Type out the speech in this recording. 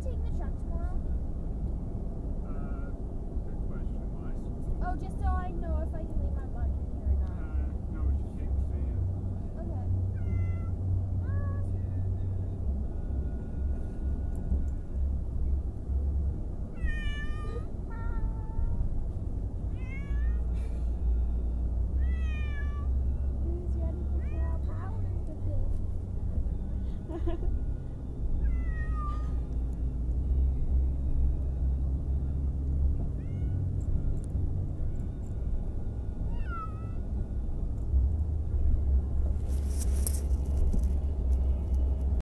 you taking the truck tomorrow? Uh, good question. Why? Oh, just so I know if I can leave my money here or not. Uh, no, it's just. Okay. Ha ha ha.